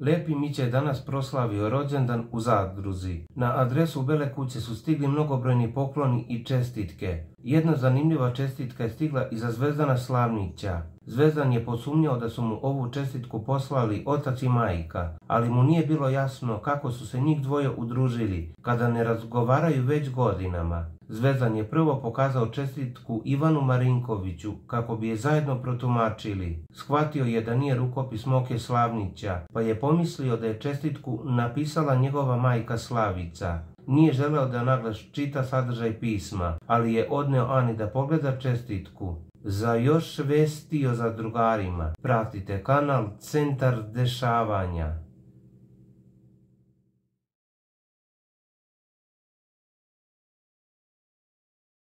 Lepi Mić je danas proslavio rođendan u Zadruzi. Na adresu Bele kuće su stigli mnogobrojni pokloni i čestitke. Jedna zanimljiva čestitka je stigla iza Zvezdana Slavnića. Zvezdan je posumnjao da su mu ovu čestitku poslali otac i majka, ali mu nije bilo jasno kako su se njih dvoje udružili, kada ne razgovaraju već godinama. Zvezdan je prvo pokazao čestitku Ivanu Marinkoviću kako bi je zajedno protumačili. Shvatio je da nije rukopis Moke Slavnića, pa je pomislio da je čestitku napisala njegova majka Slavica. Nije želeo da naglas čita sadržaj pisma, ali je odneo Ani da pogleda čestitku. Za još vesti o zadrugarima pratite kanal Centar dešavanja.